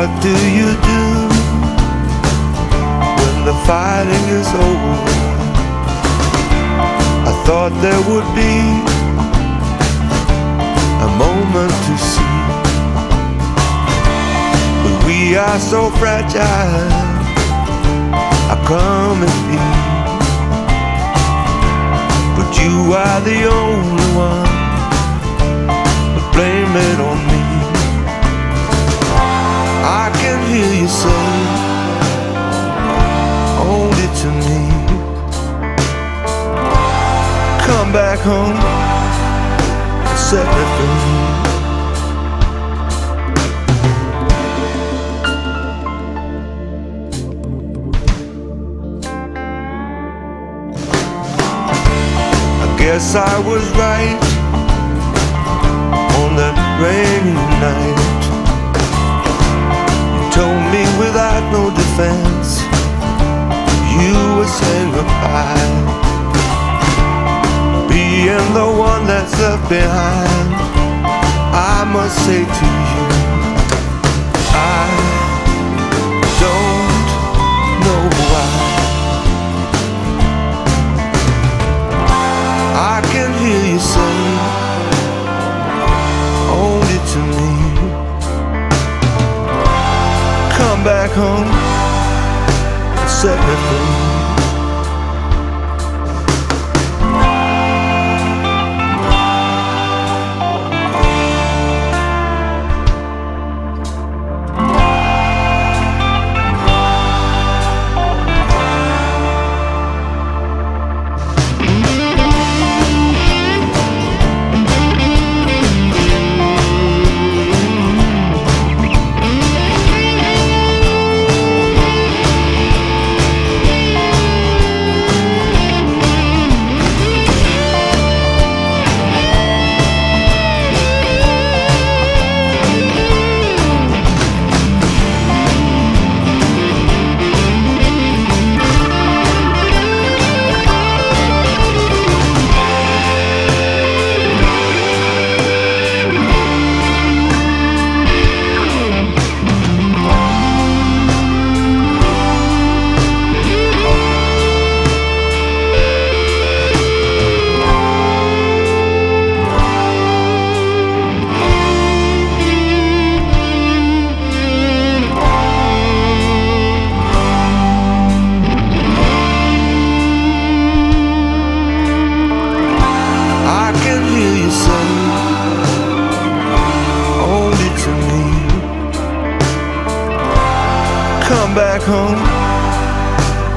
What do you do when the fighting is over? I thought there would be a moment to see, but we are so fragile. I come and be, but you are the only. Back home and set me free. I guess I was right on that rainy night. You told me without no defense you were saying goodbye. Behind, I must say to you, I don't know why. I can hear you say only to me Come back home and set me free Come back home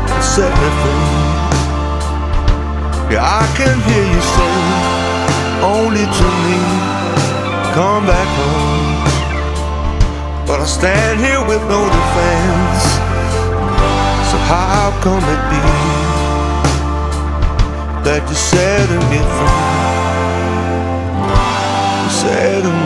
and set me free Yeah, I can hear you say only to me Come back home But I stand here with no defense So how come it be that you setting me free? You setting me free.